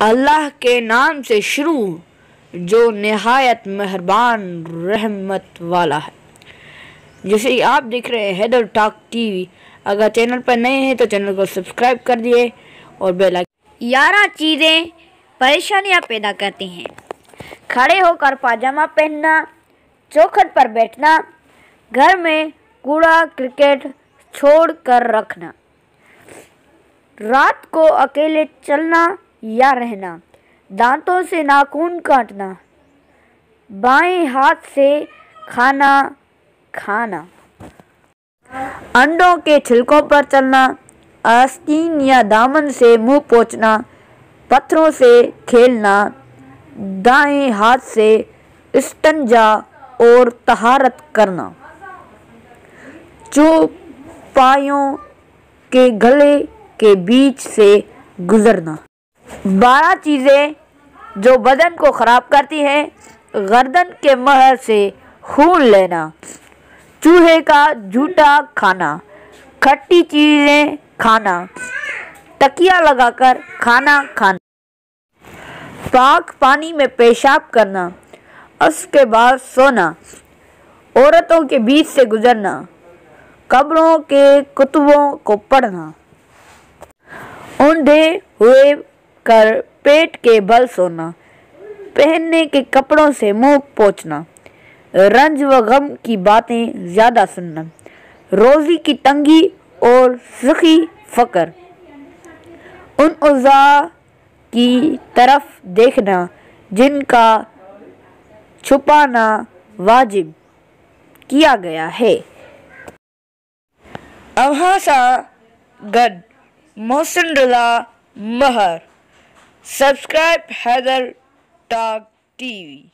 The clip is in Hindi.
अल्लाह के नाम से शुरू जो नहायत मेहरबान रहमत वाला है। जैसे आप देख रहे हैं हैदर टॉक टीवी, अगर चैनल पर नए हैं तो चैनल को सब्सक्राइब कर दिए और बेल ग्यारह चीज़ें परेशानियाँ पैदा करती हैं। खड़े होकर पाजामा पहनना, चौखट पर बैठना, घर में कूड़ा क्रिकेट छोड़ कर रखना, रात को अकेले चलना या रहना। दांतों से नाखून काटना। बाएँ हाथ से खाना खाना। अंडों के छिलकों पर चलना। आस्तीन या दामन से मुँह पोछना। पत्थरों से खेलना। दाएँ हाथ से इस्तंजा और तहारत करना। चौपायों के गले के बीच से गुजरना। बारह चीज़ें जो बदन को ख़राब करती हैं, गर्दन के महर से खून लेना, चूहे का झूठा खाना, खट्टी चीज़ें खाना, तकिया लगाकर खाना खाना, पाक पानी में पेशाब करना उसके बाद सोना, औरतों के बीच से गुजरना, कब्रों के कुतुबों को पढ़ना। ऊंधे हुए कर पेट के बल सोना, पहनने के कपड़ों से मुँह पोछना, रंज व गम की बातें ज़्यादा सुनना, रोज़ी की तंगी और सुखी फ़कर, उन उज़ा की तरफ़ देखना, जिनका छुपाना वाजिब किया गया है। अभासा गड मोहसिन महर। Subscribe Haider talk TV